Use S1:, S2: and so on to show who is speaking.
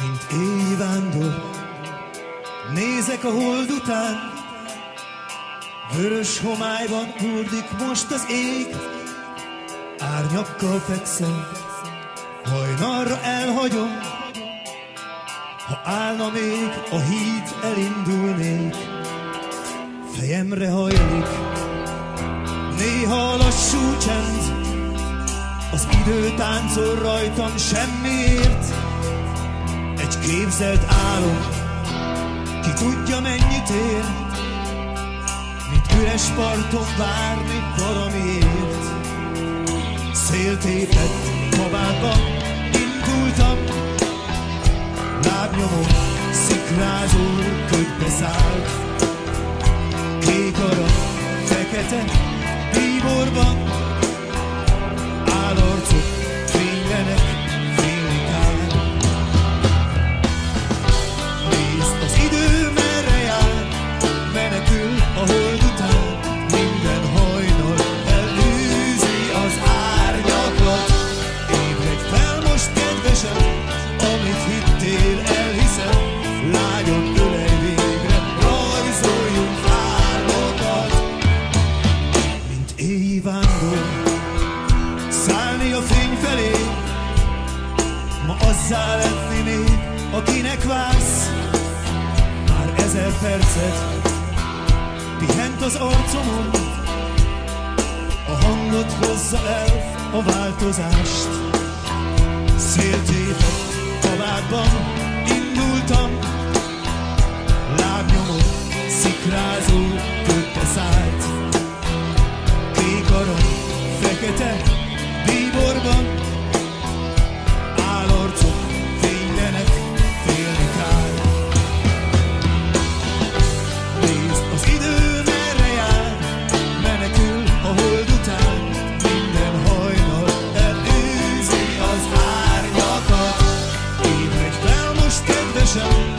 S1: mint éjvándor. Nézek a hold után, vörös homályban hurdik most az ég. Árnyakkal fekszem, hajnalra elhagyom, ha állna még a híd, elindulnék. Fejemre hajlik, néha lassú csend, az idő táncol rajtam semmiért. Képzelt álom, ki tudja mennyit ér, mint üres parton várni valamiért. Széltépett kabátban indultam, lábnyomom szikrázó ködbe szállt. Kék arra, fekete, ma azzá lenni még, akinek vársz. Már ezer percet pihent az arcomon, a hangot hozza el a változást. Széltépett kabátban indultam, passion